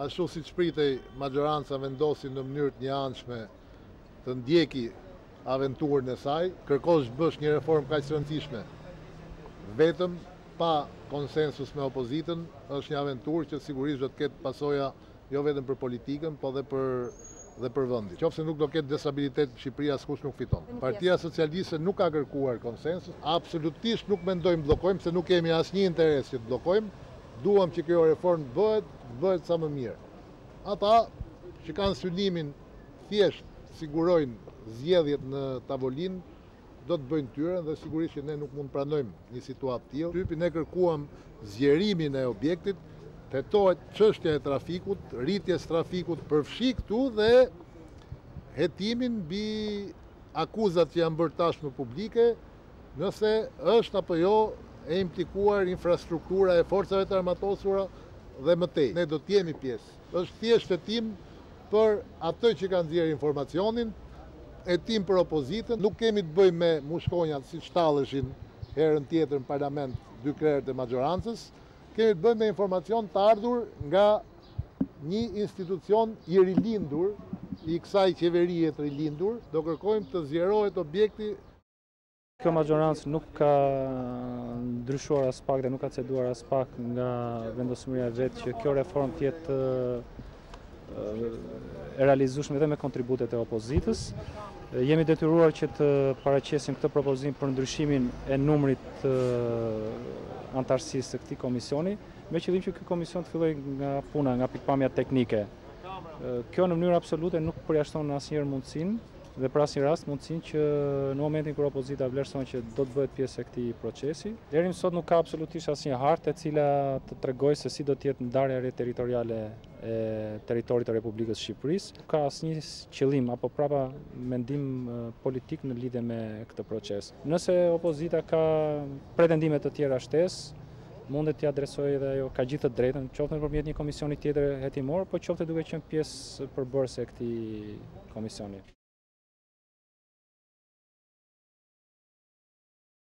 Ashtu siç pritej, maxhoranca vendosi në mënyrë të njëanshme të ndjekë aventurën e saj. Kërkosh të bësh një reformë kaq të rëndësishme vetëm pa konsensus me opozitën është një aventurë që sigurisht do të ketë pasoja jo vetëm për politikën, po dhe për dhe për vendin. Qoftë se nuk do ketë destabilitet në Shqipëri askush nuk fiton. Partia Socialiste nuk ka kërkuar konsensus, absolutisht nuk mendojmë të bllokojmë se nuk kemi asnjë interes që të bllokojmë, Duam që kjo reformë të bëhet, të bëhet sa më mirë. Ata që kanë synimin thjesht të sigurojnë zgjedhjet në tavolinë, do të bëjnë të tyren dhe sigurisht që ne nuk mund të pranojmë një situatë të tillë. Ne kërkuam zgjerimin e objektit, të hetohet çështja e trafikut, rritjes së trafikut, përfshi këtu dhe hetimin mbi akuzat që janë bërë tashmë publike, nëse është apo jo e implikuar infrastruktura e Forcave të Armatosura dhe më tej. Ne do të jemi pjesë. Është thjesht hetim për atë që ka nxjerrë informacionin, hetim për opozitën. Nuk kemi të bëjmë me mushkonjat siç talleshin herën tjetër në parlament dy krerët e maxhorancës. Kemi të bëjmë me informacion të ardhur nga një institucion i rilindur i kësaj qeverie të rilindur. Do kërkojmë të zgjerohet objekti Kjo maxhorancë nuk ka ndryshuar aspak dhe nuk ka ceduar aspak nga vendosmëria e vet që kjo reformë të jetë e realizueshme edhe me kontributet e opozitës. Jemi detyruar që të paraqesim këtë propozim për ndryshimin e numrit të anëtarësisë së këtij komisioni, me qëllim që ky komision të fillojë nga puna, nga pikëpamja teknike. Kjo në mënyrë absolute nuk përjashton asnjëherë mundësinë dhe për asnjë rast mundësinë që në momentin kur opozita vlerëson që do të bëhet pjesë e këtij procesi. Deri më sot nuk ka absolutisht asnjë hartë e cila të tregojë se si do të jetë ndarja e re territoriale e territorit të Republikës së Shqipërisë. Nuk ka asnjë qëllim apo prapamendim politik në lidhje me këtë proces. Nëse opozita ka pretendime të tjera shtesë, mundet t'i adresojë edhe ajo ka gjithë të drejtën, qoftë nëpërmjet një komisioni tjetër hetimor, po qoftë duke qenë pjesë përbërëse e këtij Komisioni.